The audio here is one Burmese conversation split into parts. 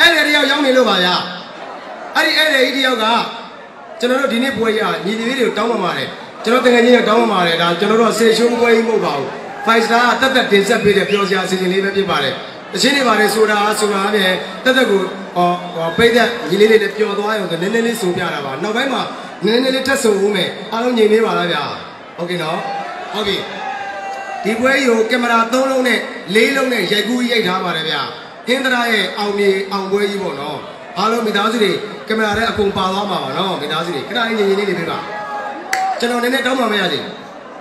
အဲ့ဒီတယောက်ရောက်နေလို့ပါဗျာအဲ့ဒီအဲ့ဒီတယောက်ကကျွန်တော်တို့ဒီနေ့ပွဲရညီဒီလေးတွေကိုတောင်းပန်ပါတယ်ကျွန်တော်တကယ်ကြီးတောင်းပန်ပါတယ်ဒါကျွန်တော်တို့ဆေရှုံးပွဲကြီးမဟုတ်ပါဘူး five star ကတက်တက်တင်ဆက်ပေးတဲ့ပြောစရာအစီအစဉ်လေးပဲဖြစ်ပါတယ်တချင်းတွေပါတယ်ဆိုတာဆိုတာအပြင်တက်တက်ကိုဟောဟောပိတ်တဲ့ညီလေးလေးတွေပျော်သွားရုံဆိုနည်းနည်းလေးစုံပြတာပါနောက်ပိုင်းမှာနည်းနည်းလေးထပ်စုံဦးမယ်အားလုံးညီနေပါလားဗျာဟုတ်ကဲ့နော်ဟုတ်ပြီဒီပွဲကြီးကိုကင်မရာ3လုံးနဲ့4လုံးနဲ့ရိုက်ကူးရိုက်ထားပါတယ်ဗျာ ဟင်္ဒရာရဲ့အောင်မြေအောင်ပွဲကြီးပေါ့နော်အားလုံးမိသားစုတွေကင်မရာနဲ့အကုန်ပါသွားမှာပါနော်မိသားစုတွေခဏလေးညီညီလေးတွေပြပါကျွန်တော်နည်းနည်းတောင်းပါမရသေး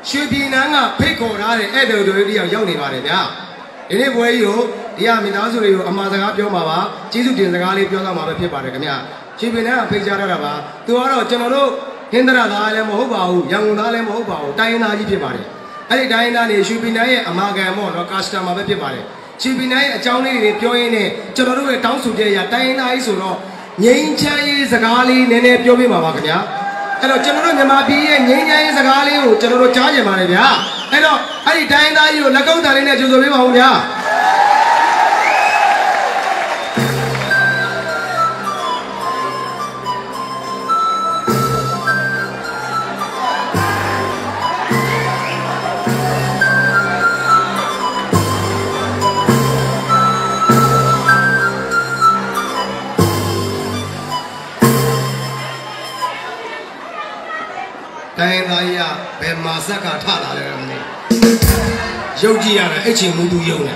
ရွှေပြည်နန်းကဖိတ်ခေါ်ထားတဲ့ဧည့်သည်တွေတယောက်ရောက်နေပါတယ်ဗျာဒီနေ့ပွဲကြီးကိုဒီကမိသားစုတွေကိုအမှားစကားပြောမှာပါကျေးဇူးတင်စကားလေးပြောသွားမှာပဲဖြစ်ပါတယ်ခင်ဗျာရွှေပြည်နန်းကဖိတ်ကြားထားတာပါသူကတော့ကျွန်တော်တို့ဟင်္ဒရာသားလည်းမဟုတ်ပါဘူးရန်ကုန်သားလည်းမဟုတ်ပါဘူးတိုင်းရင်းသားကြီးဖြစ်ပါတယ်အဲ့ဒီတိုင်းရင်းသားတွေရွှေပြည်နန်းရဲ့အမှားခံပေါ့နော်ကာစတမာပဲဖြစ်ပါတယ် ရွှေပြည်နန်းရဲ့အကြောင်းလေးတွေပြောရင်းနဲ့ကျွန်တော်တို့ရဲ့တောင်းဆိုချက်အရတိုင်းရင်းသားကြီးဆိုတော့ငိမ့်ချမ်းရေးစကားလေးနည်းနည်းပြောပြပါပါခင်ဗျာအဲ့တော့ကျွန်တော်တို့မြန်မာပြည်ရဲ့ငိမ့်ချမ်းရေးစကားလေးကိုကျွန်တော်တို့ကြားကြပါတယ်ဗျာအဲ့တော့အဲ့ဒီတိုင်းရင်းသားကြီးကိုလက်ကုပ်တန်လေးနဲ့ကြိုဆိုပေးပါဦးဗျာ တိုင်းသားကြီးကဘယ်မှာဆက်ကထလာလဲမသိရုပ်ကြည့်ရတယ်အဲ့ချိန်မူသူရုံနေ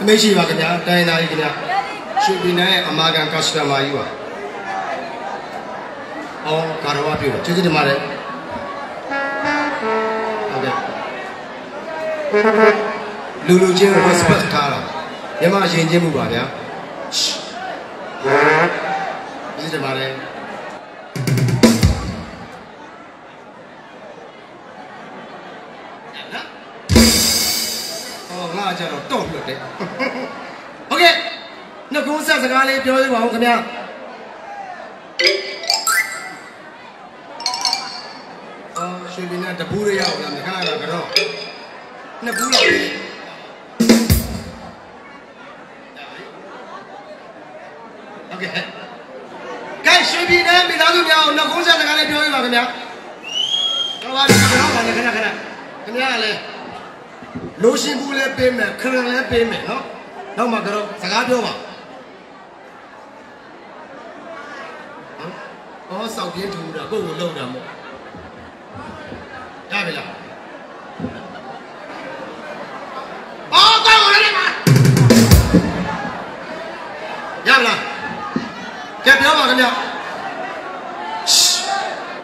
အမေရှိပါခင်ဗျာတိုင်းသားကြီးခင်ဗျာရွှေပြည်နယ်ရဲ့အမာခံကစတမာကြီးပါအော်ကာရဝပြုတယ်ကျေးဇူးတင်ပါတယ်ဟုတ်ကဲ့လူလူချင်းကို respect ထားတာမြန်မာရင်ချင်းမှုပါဗျာ ငါကြတော့တော့ပြတ်တယ်ဟုတ်ကဲ့နှကုန်းဆက်စကားလေးပြောရပါဦးခင်ဗျာအော်ရှင်ပြင်းနဲ့တပူးရရောက်လာမယ်ခဏခဏကတော့နှစ်ပူးလောက်ပြီဟုတ်ကဲ့ကဲရှင်ပြင်းနဲ့မိသားစုများအောင်နှကုန်းဆက်စကားလေးပြောရပါခင်ဗျာတော့ပါတော့ပါလေခဏခဏခင်ဗျာလည်း လိုရှင်ဘူးလည်းပေးမယ်ခရံလည်းပေးမယ်နော်နောက်မှကတော့စကားပြောပါဟောစောက်ပြင်းထူတာကိုယ့်ကိုလုံတာမို့ရပြီလားအော်ကောင်းတယ်မှာရမလားကြက်ပြောပါခင်ဗျ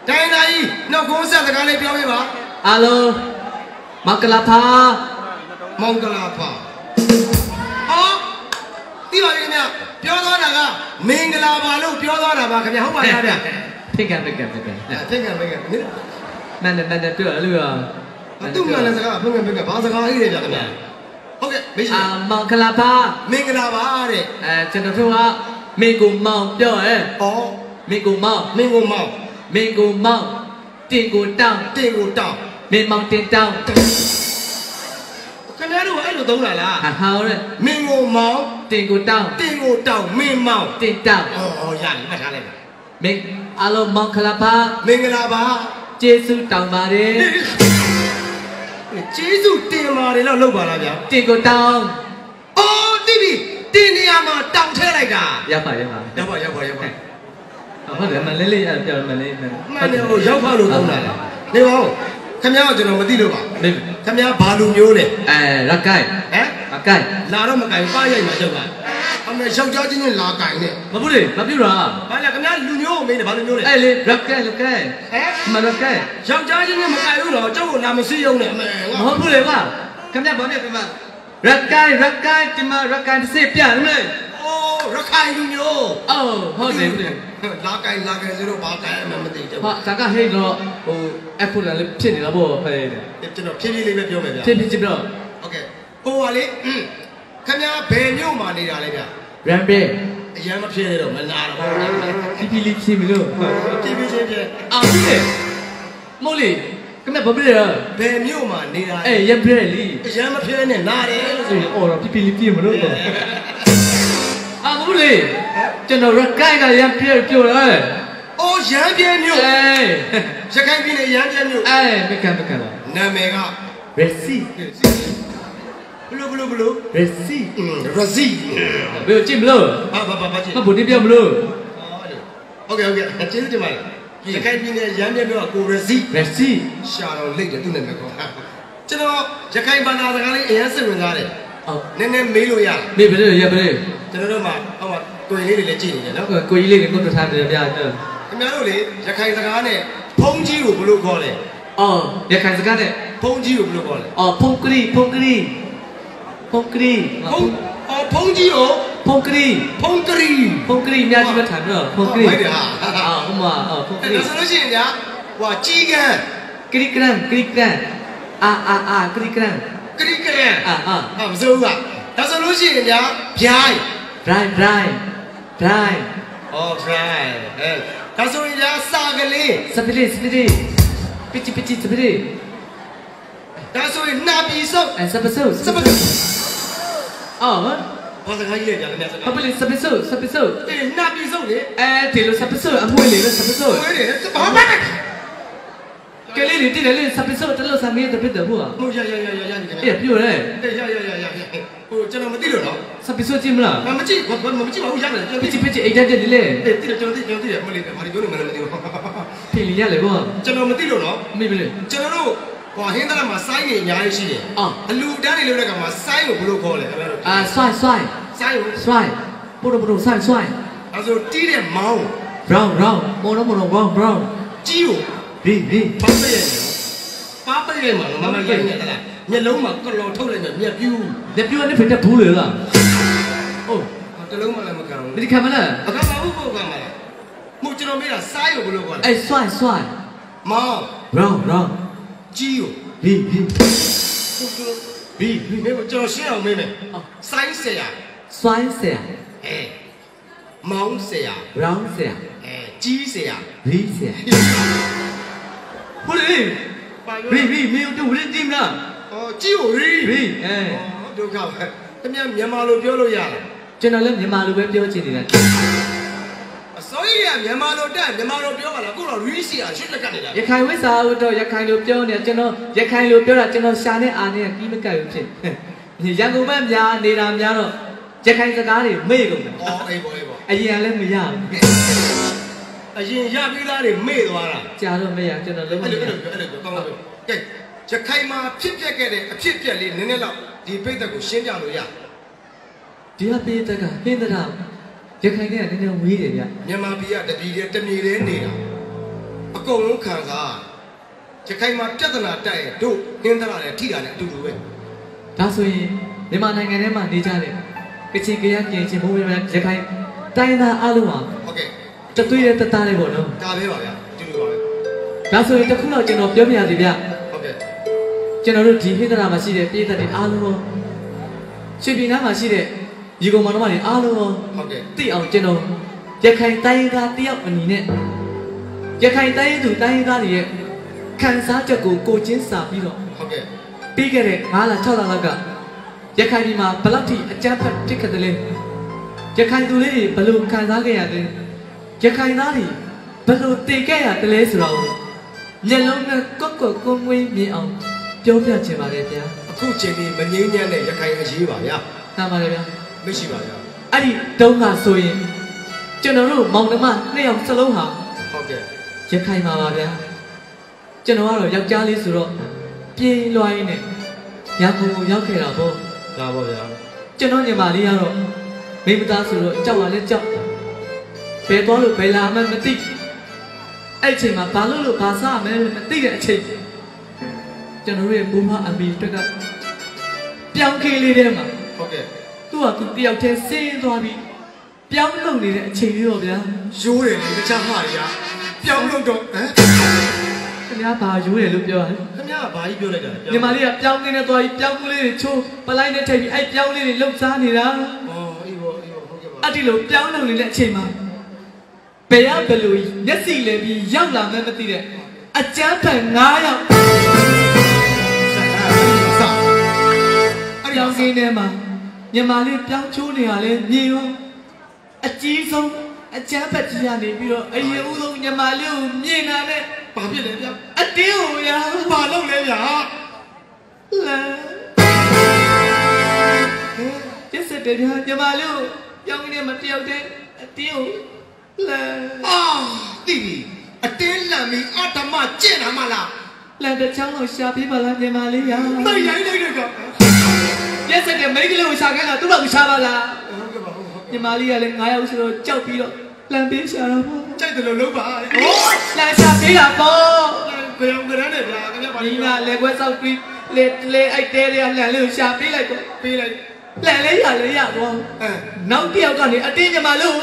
တိုင်းတိုင်းနောက်ကုန်းဆက်စကားလေးပြောပြပါအားလုံးမကလာဖာ မောင်ကလာဖာအော်ဒီပါလေခင်ဗျပြောသွားတာကမင်္ဂလာပါလို့ပြောသွားတာပါခင်ဗျဟုတ်ပါလားဗျဖိတ်ကံဖိတ်ကံဖိတ်ကံအဲ့ထိတ်ကံပဲကံနင်မန်နဲ့မန်နဲ့တွေ့ရလို့ရသူ့မှန်တဲ့စကားဖွင့်ဖွင့်ဖွင့်ဘာစကားအေးတယ်ဗျခင်ဗျဟုတ်ကဲ့မေးရှိအာမကလာဖာမင်္ဂလာပါတဲ့အဲကျွန်တော်တို့ကမင်းကိုမောင်ပြောရဲအော်မင်းကိုမောင်မင်းကိုမောင်မင်းကိုမောင်တင်ကိုတောင်းတင်ကိုတောင်းမင်းမောင်တင်တောင်းခင်ဗျားတို့အဲ့ လိုသုံးတာလားဟာဟောရဲမင်းကိုမောင်တင်ကိုတောင်းတင်ကိုတောင်းမင်းမောင်တင်တောင်းအော်အော်ရပြီမှတ်ထားလိုက်ပါမင်းအားလုံးမောင်ကလာဖာမင်္ဂလာပါကျေးဇူးတောင်းပါတယ်ကျေးဇူးတင်ပါတယ်လို့လုပ်ပါလားဗျာတင်ကိုတောင်းအော်တိပြီတင်နေရာမှာတောင်းထဲလိုက်တာရပါရပါရောက်ပါရောက်ပါရောက်ပါဟုတ်တယ်မလေးလေးပြောမလေးမမှန်တယ်ဟိုရောက်ပါလို့သုံးတာလားနေပါဦး ခင်ဗျားကကျွန်တော်မသိလို့ပါနေခင်ဗျားဘာလူမျိုးလဲအဲရကိုင်ဟမ်ရကိုင်လာတော့မကင်ပါရိုက်မှာရောက်တာအမေယောက်ျားချင်းချင်းလာကင်နဲ့မဘူးလေမပြူတာဘာလဲခင်ဗျားလူမျိုးကိုမေးတယ်ဘာလူမျိုးလဲအဲ့လေရကိုင်ရကိုင်ဟမ်မရကိုင်ယောက်ျားချင်းချင်းမကင်ဘူးတော့ကျုပ်ကိုလာမစီးရုံနဲ့အမေမငါဟုတ်ဘူးလေကွာခင်ဗျဘာနဲ့ပြမရကိုင်ရကိုင်ဒီမှာရကိုင်တစ်စိပြန်မယ်အိုး ရခိုင်လူမျိုး အော်ဟုတ်တယ်ဟုတ်တယ် လာကင်လာကင်ဆိုတော့ဘာကင်မှမသိတော့ ဟာဒါကဟိတ်တော့ဟိုအဖူလာလေးဖြစ်နေတာပေါ့ဟဲ့ ကျွန်တော်ဖြည်းဖြည်းလေးပဲပြောမယ်ဗျာ ဖြစ်ဖြစ်ဖြစ်တော့ โอเคဟိုပါလေခင်ဗျားဘယ်မြို့မှာနေတာလဲဗျာ ရမ်ဘေ အရင်မဖြစ်ရတော့မနာတော့ ဖြည်းဖြည်းလေးဖြစ်ပြီလို့ ဖြည်းဖြည်းချင်းဖြည်း အော်ဟုတ်တယ်မို့လေ ခင်ဗျဘာဖြစ်လဲ ဘယ်မြို့မှာနေတာ အဲရပြဲလီ အရမ်းမဖျဲနဲ့နားတယ်လို့ဆို အေးအော်တော့ပြပြလေးပြမလို့တော့အာမဟုတ် လေကျွန်တော်ရကိုင်းကရပြဲပြောတယ်အော်ရမ်းပြဲမြို့အေးရခိုင်ပြည်နယ်ရမ်းပြဲမြို့အေးမကန်မကန်နာမည်ကရစီဘလို့ဘလို့ဘလို့ရစီอืมရစီဘယ်ကြည့်မလို့ဘာဘာဘာဘာချင်းမဘုန်ပြမလို့ဟုတ်ကဲ့ဟုတ်ကဲ့ကျေးဇူးတင်ပါတယ်ရခိုင်ပြည်နယ်ရမ်းပြဲမြို့ကကိုရစီရစီရှာတော့လိတ်တယ်သူ့နာမည်ကောကျွန်တော်ရခိုင်ဘာသာစကားလေးအရင်စိတ်ဝင်စားတယ်အော်နည်းနည်းမေးလို့ရလားမေဘယ်ရဘယ် ကျွန်တော်တို့မှာဟောမှာကိုရင်လေးတွေလည်းကြည့်နေတယ်နော်ကိုကြီးလေးကိုတို့ထားတယ်ဗျာတော့ခင်ဗျားတို့လေရခိုင်စကားနဲ့ဖုံးကြီးကိုဘယ်လိုခေါ်လဲအော်ရခိုင်စကားနဲ့ဖုံးကြီးကိုဘယ်လိုခေါ်လဲအော်ဖုန်ကရီဖုန်ကရီဖုန်ကရီဖုံးအော်ဖုံးကြီးကိုဖုန်ကရီဖုံးကရီဖုန်ကရီများကြီးပဲထားတော့ဖုန်ကရီဟုတ်တယ်ဟာအော်ဟိုမှာအော်ဖုန်ကအဲ့ရီဒါဆိုလို့ရှိရင်ညာဟိုကြီးကန်းကရီကရန်ကရီကရန်အာအာအာကရီကရန်ကရီကရန်အာအာဟာမစိုးဘူးကဒါဆိုလို့ရှိရင်ညာဗျိုင်း ဒရိုင်းဒရိုင်းဒရိုင်းအော် try အဲဒါဆိုရင်ညာစာကလေးစပရီစပရီပချီပချီစပရီဒါဆိုရင်နှာပြည်စုပ်အဲစပဆုစပကအော်ဘာစကားကြီးလဲညာခင်ဗျာစကားဟပလီစပဆုစပဆုအေးနှာပြည်စုပ်လေအဲဒီလိုစပဆုအမွေလေးလို့စပဆုဝေးတယ်ဘာမှမကလေးလေးတိတယ်လေးစပဆုတလို့စမေးတဲ့ဖြစ်တယ်ဟုတ်ဟုတ်ရရရရရခင်ဗျာအေးပြိုတယ်အေးရရရရရဟိုကျွန်တော်မသိလို့နော် စပဆုကြည့်မလားမမကြည့်ဘာမကြည့်ပါဘူးရတယ်ကျွန်ပတော်ချီပချီအိတ်တက်တယ်လေအေးတိတယ်ကျွန်တော်သိကျွန်တော်သိတယ်မလေးဘာဒီပြောနေမှလည်းမသိဘူးဖေလီရလေဘောကျွန်တော်မသိလို့နော်မေးပြီလေကျွန်တော်တို့ဟိုဟင်းသားမှာစိုင်းနေအများကြီးရှိတယ်အော်အလူတန်းနေလို့တဲ့ကောင်မှာစိုင်းကိုဘယ်လိုခေါ်လဲခင်ဗျားတို့အာဆွိုင်းဆွိုင်းစိုင်းကိုဆွိုင်းပူရပူဆွိုင်းဆွိုင်းအဲဆိုတီးတဲ့မောင်း brown brown မော်နော်မော်နော် brown brown ကြီးကိုရီရီပါပရဲ့ပါပရဲ့မှာမမရိုက်နေတာလားမျက်လုံးမှာကလော်ထုတ်လိုက်မယ်မျက်ပြူးလက်ပြိုနဲ့ဖိတဲ့ဘူးလေလား အိုးတလုံးမှလည်းမကန်ဘူးဒီခံမလားအခါမှာဟုတ်ပုတ်ကမှာလားမို့ကျွန်တော်မေးတာစိုင်းကိုဘယ်လိုခေါ်လဲအဲဆွိုင်းဆွိုင်းမောင်း brown brown ကြီးကိုရီရီဘီဘီမေးကျွန်တော်ရှင်းအောင်မေးမယ်အော်စိုင်းဆရာဆွိုင်းဆရာအဲမောင်းဆရာ brown ဆရာအဲကြီးဆရာရီဆရာဟုတ်လေပါရီရီမင်းတို့ဝရင်းကြည့်မလားအော်ကြီးကိုရီရီအဲဒုက္ခပဲတမန်မြန်မာလိုပြောလို့ရလား ကျွန်တော်လည်းမြန်မာလိုပဲပြောချင်နေတာအစိုးရကမြန်မာလိုတက်မြန်မာလိုပြောပါလားအခုတော့ရီဆရာရှစ်လက်ကနေတာရခိုင်ဝိစာဝတ်တော့ရခိုင်လိုပြောနေကျွန်တော်ရခိုင်လိုပြောတာကျွန်တော်ရှာနဲ့အာနဲ့ပြီးမကပ်ဘူးဖြစ်ရန်ကုန်ဘက်များနေတာများတော့ရခိုင်စကားတွေမေ့ကုန်တယ်အော်အေးပေါ်အေးပေါ်အရင်ကလည်းမရဘူးအရင်ရပြီးသားတွေမေ့သွားတာကြာတော့မရကျွန်တော်လုံးဝအဲ့မလိုရအဲ့လိုအဲ့လိုကောင်းကောင်းကဲရခိုင်မှာဖြစ်ပျက်ခဲ့တဲ့အဖြစ်အပျက်လေးနည်းနည်းတော့ဒီပိတ်သက်ကိုရှင်းပြလို့ရ ဒီဟာပေးတက်ကဟင်းတရာရခိုင်ကနည်းနည်းဝေးတယ်ဗျမြန်မာပြည်ကတပြည်တည်းတမြေတည်းနေတာအကုန်လုံးခံစားရခိုင်မှာပြဿနာတက်ရင်တို့ဟင်းသလားနဲ့ထိတာနဲ့အတူတူပဲဒါဆိုရင်မြန်မာနိုင်ငံထဲမှာနေကြတဲ့ကချင်ကရပြင်ချင်းဘုံရရခိုင်တိုင်းသားအလုံးဟာဟုတ်ကဲ့တသွေးတဲ့တသားလေးပေါ့နော်ဒါပဲပါဗျာအတူတူပါပဲဒါဆိုရင်တစ်ခုတော့ကျွန်တော်ပြောပြရစီဗျဟုတ်ကဲ့ကျွန်တော်တို့ဒီဟိန္ဒရာမှာရှိတဲ့ပြည်သက်တွေအားလုံးရောရွှေပြည်နားမှာရှိတဲ့ ညီကောင်မောင်နှမတွေအားလုံးရောဟုတ်ကဲ့သိအောင်ကျွန်တော်ရခိုင်တိုင်းရင်းသားတယောက်အနေနဲ့ရခိုင်တိုင်းရင်းသူတိုင်းရင်းသားတွေရဲ့ခံစားချက်ကိုကိုချင်းစာပြီးတော့ဟုတ်ကဲ့ပြီးခဲ့တဲ့9လ6လလောက်ကရခိုင်ပြည်မှာဘယ်လောက်ထိအကြမ်းဖက်ဖြစ်ခဲ့တယ်လဲရခိုင်သူလေးတွေဘယ်လိုခံစားခဲ့ရလဲရခိုင်သားတွေဘယ်လိုတည်ခဲ့ရတယ်လဲဆိုတော့မျက်လုံးနဲ့ကော့ကော့ကုန်းဝင်းမြင်အောင်ပြောပြချင်ပါတယ်ဗျာအခုချိန်ဒီမငိမ့်ညံ့တဲ့ရခိုင်အရေးပါဗျာနားပါတယ်ဗျာ မရှိပါဗျာအဲ့ဒီတုန်းကဆိုရင်ကျွန်တော်တို့မောင်နှမနှစ်ယောက်စလုံးဟာဟုတ်ကဲ့ရခိုင်ပါပါဗျာကျွန်တော်ကတော့ယောက်ျားလေးဆိုတော့ပြေးလွှိုင်းနဲ့ရန်ကုန်ကိုရောက်ခဲ့တာပေါ့ဒါပါဗျာကျွန်တော်ညီမလေးကတော့မိမသားဆိုတော့ကြောက်ပါလဲကြောက်ဘယ်သွားလို့ဘယ်လာမှမသိအဲ့အချိန်မှာဘာလို့လို့ဘာစားရမလဲမသိတဲ့အချိန်ကျွန်တော်တို့ရဲ့ဘုမအမီတက်ကပြောင်းခင်းလေးထဲမှာ ဟုတ်ကဲ့သူ့ဟာသူတယောက်တည်းဆင်းသွားပြီးပြောင်းလုံနေတဲ့အချိန်လေးတော့ဗျာရိုးတယ်လေတခြားဟာတွေကပြောင်းလို့တော့ဟမ်ခင်ဗျားဘာရိုးတယ်လို့ပြောရတယ်ခင်ဗျားကဘာကြီးပြောလိုက်တာလဲညီမလေးကပြောင်းနေတဲ့သွားပြီးပြောင်းကလေးတွေချိုးပလိုက်နဲ့ထိုက်ပြီးအဲ့ပြောင်းလေးတွေလှုပ်ရှားနေတာအော်အေးဘောအေးဘောဟုတ်ကဲ့ပါအဲ့ဒီလိုပြောင်းလုံနေတဲ့အချိန်မှာဘယ်ရဘယ်လိုမျက်စိလဲပြီးရောက်လာမှမသိတဲ့အကျန်းဖက်9ယောက်စားအဲ့ဒီပြောင်းကင်းထဲမှာ ညီမလေးပြောင်းချိုးနေရလဲမြင်ရောအကြီးဆုံးအကျန်းဖက်ကြီးကနေပြီးတော့အရင်ဦးဆုံးညီမလေးကိုမြင်တာနဲ့ဘာဖြစ်လဲဗျာအတင်းကိုရဘာလုပ်လဲဗျာလာကျစ်စတဲ့ပြညီမလေးကိုပြောင်းကင်းထဲမှာတယောက်တည်းအတင်းကိုလာအာတိပြီအတင်းလန်ပြီးအတ္တမကျင့်တာမလားလက်တစ်ချောင်းလို့ရှာပေးပါလားညီမလေးရမရိုင်းလိုက်တဲ့ ကကျစ်စတဲ့မိန်းကလေးကိုရှာခိုင်းတာသူ့ဘာကိုရှာပါလားဟုတ်ကဲ့ပါဟုတ်ဟုတ်ညီမလေးကလည်း9ယောက်ဆိုတော့ကြောက်ပြီးတော့လမ်းပေးရှာတော့ပေါ့ကြိုက်တယ်လို့လုပ်ပါဟိုလမ်းရှာပေးတာပေါ့ဘယ်အောင်ကြမ်းနေဗျာခင်ဗျာပါဒီလိမ့်ကမယ်လေခွဲဆောက်ပြီးလေလေအိုက်တဲတွေကလမ်းလေးကိုရှာပေးလိုက်တော့ပေးလိုက်လမ်းလေးရလေရတော့အဲနောက်တစ်ယောက်ကနေအတင်းညီမလို့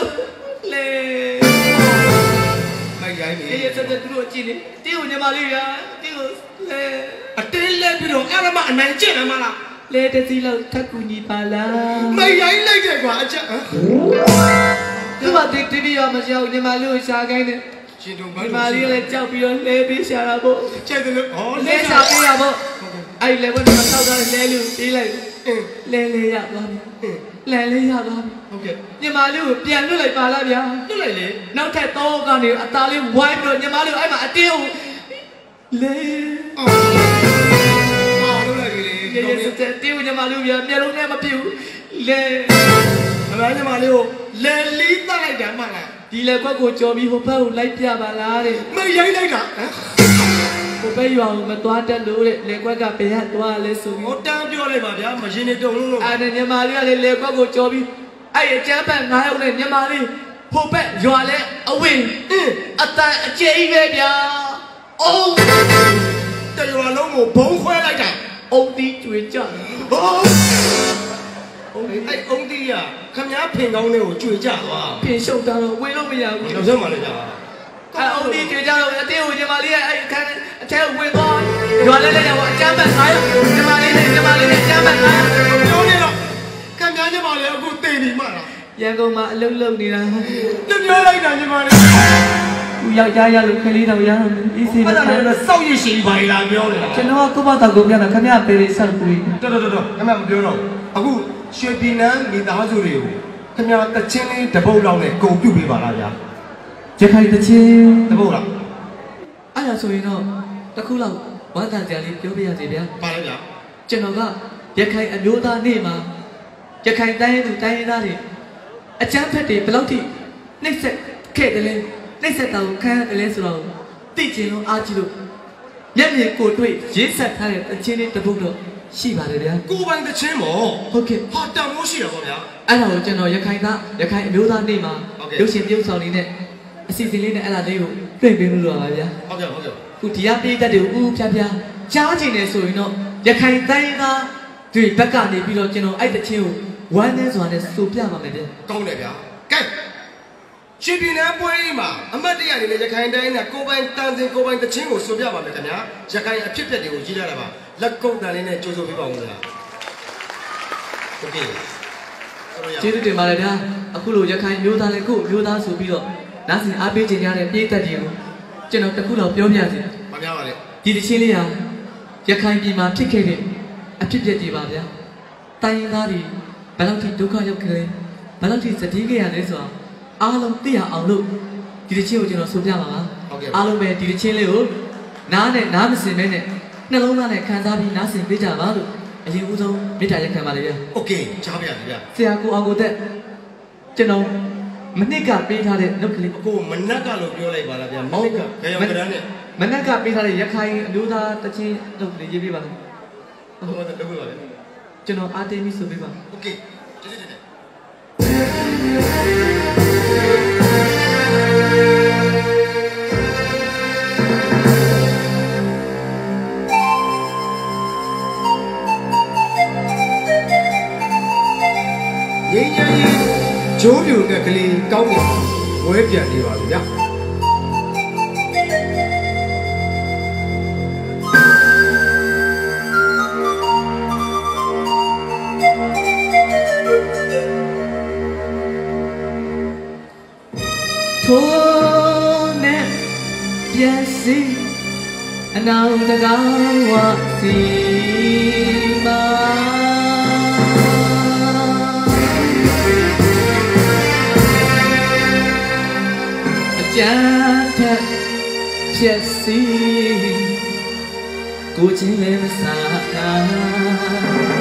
လေမရိုင်းနေအေးစတဲ့သူတို့ကြည့်နေတင်းကိုညီမလေးရတင်းကိုလေအတင်းလဲပြီးတော့အရမအနိုင်ကျင့်တာမလား လေတစီလောက်ထက်ကူညီပါလားမရိုင်းလိုက်တဲ့ကွာအချက်ဟမ်သူမတိတိရမကြောက်ညီမလေးကိုရှာခိုင်းတယ်ရှင်တို့ဘာညီလို့မလေးကလည်းကြောက်ပြီးတော့လဲပေးရှာတာပေါ့ကြိုက်တယ်လို့ဩလဲရှာပေးတာပေါ့အဲ့လေဘယ်မှာတောက်တာလဲလူပေးလိုက်အင်းလဲလဲရသွားပြီအင်းလဲလဲရသွားပြီဟုတ်ကဲ့ညီမလေးကိုပြန်လွတ်လိုက်ပါလားဗျာလွတ်လိုက်လေနောက်ထပ်တော့ကနေအသားလေးဝိုင်းပြီးတော့ညီမလေးကိုအဲ့မှာအတင်းကိုလဲအော်အော်လွတ်လို က်လေရေရေစတဲ့တင်းကိုညီမလေးကိုဗျာမျက်လုံးနဲ့မပြူလဲအမေညီမလေးကိုလဲလီးတက်လိုက်တာမလားဒီလေကွက်ကိုကြော်ပြီးဟိုဘက်ကိုလိုက်ပြပါလားတဲ့မရိုင်းလိုက်တာဟမ်ဟိုဘက်ရွာကိုမသွားတတ်လို့တဲ့လေကွက်ကဘယ်ကသွားလဲဆိုပြီးဟိုတန်းပြောလိုက်ပါဗျာမရှင်နေတုံလုံးလို့အဲ့ဒါညီမလေးကလည်းလေကွက်ကိုကြော်ပြီးအဲ့အကျန်းပန်9ယောက်နဲ့ညီမလေးဟိုဘက်ရွာလဲအဝင်းအင်းအတန်အကျိပဲဗျာအုံးတရွာလုံးကိုဘုံခွဲလိုက်တာ အုံးတီးကျွေကြတယ်ဟောအဲ့အုံးတီးရခမားဖင်ကောင်းလေးကိုကြွေကြသွားပြင်ရှုပ်တာတော့ဝင်လို့မရဘူးလောက်စမ်းပါလေဗျာအဲအုံးတီးကျွေကြတော့အတင်းကိုညီမလေးကအဲ့အခန်းအထဲဝင်သွားရွာလဲလဲတော့အကျန်းပန်9ယောက်ညီမလေးနဲ့ညီမလေးနဲ့အကျန်းပန်9ယောက်ပြောနေတော့ခမားညီမလေးအခုတည်နေမှလားရန်ကုန်မှာအလုပ်လုပ်နေတာတပြောလိုက်တာညီမလေးသူ ယောက်ျားရလို့ခလေးတော့ရအောင်အေးစေးဘာနဲ့သာလဲစောက်ရရှိပါလားပြောနေတာကျွန်တော်ကကိုမတော်ကိုပြန်တော့ခမရပေးလေးဆောက်ပြီးတော်တော်တော်ခမမပြောတော့အခုရွှေပြည်နန်းမိသားစုတွေကိုခမတချင်းလေးတပုတ်လောက်နဲ့ဂုံပြုတ်ပေးပါလားဗျာရခိုင်တချင်းတပုတ်လားအဲ့ဒါဆိုရင်တော့တစ်ခုလောက်ဝမ်းသာကြလေးပြောပြရစီဗျာပါလေဗျာကျွန်တော်ကရခိုင်အမျိုးသားနေ့မှာရခိုင်တိုင်းရင်းသူတိုင်းရင်းသားတွေအချမ်းဖက်တွေဘယ်လောက်ထိနှိမ့်ဆက်ခဲ့တယ်လဲ နှိမ့်ဆက်တာကိုခံရတယ်လဲဆိုတော့သိကျင်လို့အားကြီးလို့မျက်မြင်ကိုယ်တွေ့ရင်းဆက်ထားတဲ့အချင်းလေးတစ်ပုဒ်တော့ရှိပါတယ်ဗျာကိုပိုင်တချင်းမောဟုတ်ကဲ့ဟာတန်မိုးရှိရပါဗျာအဲ့ဒါကိုကျွန်တော်ရခိုင်သားရခိုင်အမျိုးသားနေ့မှာဟုတ်ကဲ့ရုပ်ရှင်ပြုံးဆောင်နေတဲ့အစီအစဉ်လေးနဲ့အဲ့ဒါလေးကိုတွေ့ပေးလို့ရပါဗျာဟုတ်ကဲ့ဟုတ်ကဲ့ခုဒီကပြေးတတ်တယ်ဦးဖြားဖြားကြားချင်တယ်ဆိုရင်တော့ရခိုင်တိုင်းသားတွေဘက်ကနေပြီးတော့ကျွန်တော်အဲ့တချင်းကိုဝမ်းနဲ့စွာနဲ့စိုးပြပါမယ်ဗျာကောင်းတယ်ဗျာကဲ ရွှေပြည်နန်းပွဲအိမ်မှာအမတ်တရအနေနဲ့ရခိုင်တိုင်းနဲ့ကိုပိုင်တန်စင်ကိုပိုင်တချင်းကိုဆိုပြပါမယ်ခင်ဗျာရခိုင်အဖြစ်အပျက်တွေကိုကြီးရတာပါလက်ကုပ်တန်လေးနဲ့ကြိုးစိုးပေးပါဦးခင်ဗျာโอเคဆိုရ ကျေးဇူးတင်ပါတယ်ဗျာအခုလိုရခိုင်မျိုးသားလည်းခုမျိုးသားဆိုပြီးတော့နားဆင်အားပေးကြကြတဲ့ပြေးတတ်တယ်ကိုကျွန်တော်တခုတော့ပြောပြစီ မများပါနဲ့ ဒီတချင်းလေးဟာရခိုင်ပြည်မှာဖြစ်ခဲ့တဲ့အဖြစ်အပျက်တွေပါဗျာတိုင်းရင်းသားတွေဘယ်လောက်ထိဒုက္ခရောက်ခဲ့လဲဘယ်လောက်ထိစတိခဲ့ရလဲဆိုတော့ အားလုံးသိရအောင်လို့ဒီတချင်းကိုကျွန်တော်ဆိုပြပါပါအားလုံးပဲဒီတချင်းလေးကိုနားနဲ့နားမစင်မဲနဲ့နှလုံးသားနဲ့ခံစားပြီးနားဆင်ပေးကြပါလို့အရင်ဦးဆုံးမေတ္တာရက်ခံပါလေဗျာ โอเคကြားပါရစေဗျာ ဆရာကိုအောင်ကိုသက်ကျွန်တော်မနစ်ကပေးထားတဲ့နှုတ်ကလေး အခုမနက်ကလို့ပြောလိုက်ပါလားဗျာမနက်ကခေယောကရန်နဲ့ မနက်ကပေးထားတဲ့ရခိုင်အမျိုးသားတချင်းနှုတ်ကလေးရေးပေးပါလား ဟုတ်ပါတော့လုပ်ပါလေ ကျွန်တော်အားတင်းပြီးဆိုပေးပါ โอเคကျေးဇူးတင်တယ် ငိမ့်ငိမ့်ကြီးဂျိုးပြူနဲ့ကလေးကောင်းတယ်ဝဲပြန်နေပါပြီဗျာ အနောင်တကားဝစီမာအကြမ်းထက်ဖြစ်စီကိုချင်းလည်းမစားတာတို့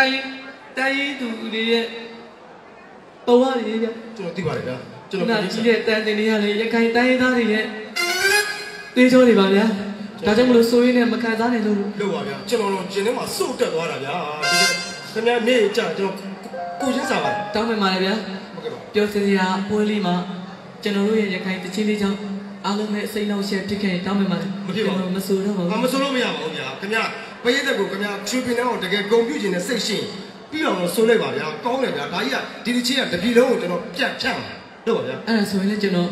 ခိုင်တိုင်းရင်းသူတွေရဲ့ဘဝတွေဗျာကျွန်တော်သိပါတယ်ဗျာကျွန်ခုတော်နကြီးတဲ့တန်တင်တွေကလေရခိုင်တိုင်းရင်းသားတွေရဲ့တေးကြောတွေပါဗျာဒါကြောင့်မလို့စိုးရင်းနဲ့မခံစားနိုင်လို့လောက်ပါဗျာကျွန်တော်တို့ရင်ထဲမှာစို့တက်သွားတာဗျာဒီကခင်ဗျာနေကြကျွန်တော်ကိုချင်းစားပါတောင်းပန်ပါတယ်ဗျာဟုတ်ကဲ့ပါပျော်စရာအပွဲလေးမှာကျွန်တော်တို့ရဲ့ရခိုင်တချင်းလေးကြောင့်အားလုံးနဲ့စိတ်နှောက်ရှက်ဖြစ်ခဲ့ရင်တောင်းပန်ပါတယ်မဆိုတော့ပါငါဘူးမဆိုလို့မရပါဘူးဗျာခင်ဗျာ ပရိသတ်ကိုခင်ဗျာချူပင်တဲ့အောင်တကယ်ဂုံပြူခြင်းနဲ့စိတ်ရှင်ပြီးအောင်လို့ဆိုလိုက်ပါဗျာကောင်းတယ်ဗျာဒါကြီးကဒီတစ်ချင်းကတပြည်လုံးကိုကျွန်တော်ပြတ်ဖြတ်မှာလို့ပါဗျာအဲ့ဒါဆိုရင်လည်းကျွန်တော်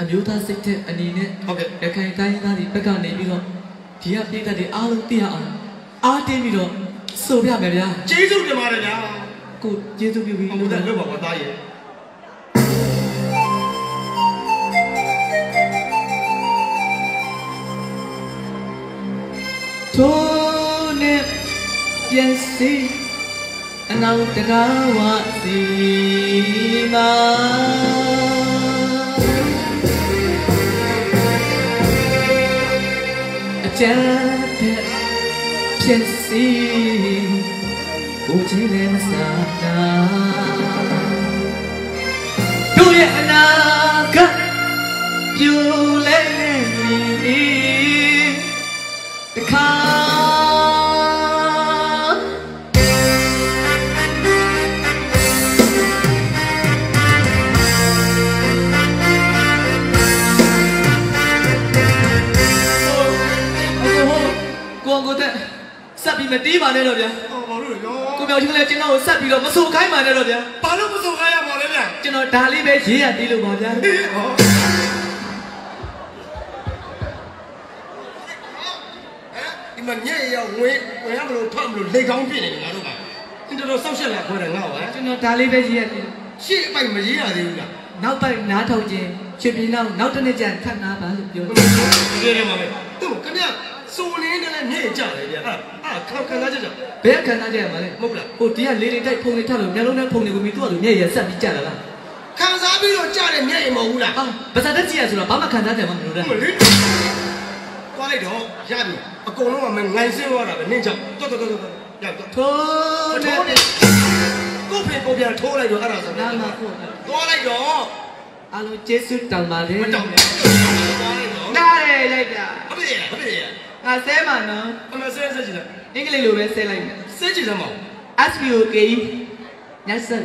အမျိုးသားစိတ်တဲ့အနေနဲ့ဟုတ်ကဲ့ရခိုင်တိုင်းသားတွေဘက်ကနေပြီးတော့ဒီကပြည်သက်တွေအားလုံးသိရအောင်အားတင်းပြီးတော့ဆိုပြမယ်ဗျာကျေးဇူးတင်ပါတယ်ဗျာကိုကျေးဇူးပြုပြီးဟုတ်တယ်လို့ပါပါသားရဲ့ထိုးနဲ့ ပြန်စီအနောက်တကားဝစီမာအကြမ်းတဲ့ပြန်စီကိုချင်လည်းမစားတာတို့ရဲ့အနာကပြိုလဲနေပြီ ပြီးမတီးပါနဲ့တော့ဗျာဟောဘာလို့လဲရောကိုမြောက်ချင်းလည်းကျွန်တော်ကိုဆက်ပြီးတော့မဆိုခိုင်းပါနဲ့တော့ဗျာဘာလို့မဆုံးခိုင်းရပါလဲဗျာကျွန်တော်ဒါလေးပဲရေးရတီးလို့ပါဗျာဟေးဟောဒီမညက်ရဝင်ဝင်ရမလို့ထွက်မလို့လေကောင်းပြနေတယ်ငါတို့ကအင်းတော်တော်ဆောက်ရှက်လာခွဲတယ်ငါ့ဟဲ့ကျွန်တော်ဒါလေးပဲရေးရတီးရှေ့အပိုက်မရေးရသေးဘူးလားနောက်ပိုက်နားထောင်ခြင်းချွေပြီးနောက်နောက်တစ်နေ့ကျန်ထပ်နာပါလို့ပြောတယ်ဒီထဲမှာပဲသူ့ခင်ဗျ စုံနေတယ်လည်းညက်ကြတယ်ဗျာအဲ့အဲ့ခံခံစားချက်ကြောင့်ဘယ်ခံစားကြရမှာလဲမဟုတ်လားဟိုဒီကလေးလေးတိုက်ဖုန်လေးထပ်လို့မျက်လုံးနဲ့ဖုန်လေးကိုမြည်သူ့အလိုမျက်ရည်ဆက်ပြီးကြလာလားခံစားပြီးတော့ကြားတယ်ညက်ရင်မဟုတ်ဘူးလားဟာပါဇာတက်ကြည့်ရဆိုတော့ဘာမှခံစားကြမှာမလို့တဲ့မလေးသွားလိုက်တော့ရပြီအကုန်လုံးကမငိုင်စင်းသွားတာပဲနင်းကြောင့်တော်တော်တော်တော်ရတော့ထိုးထိုးနဲ့နေကိုဖေကိုပြန်ထိုးလိုက်တော့အဲ့ဒါဆိုနာမဖို့သွားလိုက်တော့အလိုကျေးဇူးတောင်းပါလေမတောင်းဘူးသွားလိုက်တော့နားရလိုက်တာအဖေရအဖေရ ငါဆဲမှာနော်အမဆဲဆဲကြည့်လိုက်အင်္ဂလိပ်လိုပဲဆဲလိုက်မယ်ဆဲကြည့်စမ်းမအောင် SPOK ညက်ဆက်